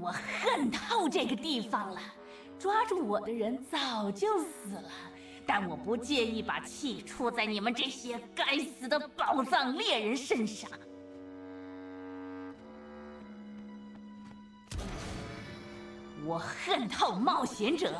我恨透这个地方了。抓住我的人早就死了但我不介意把气出在你们这些该死的宝藏猎人身上。我恨透冒险者。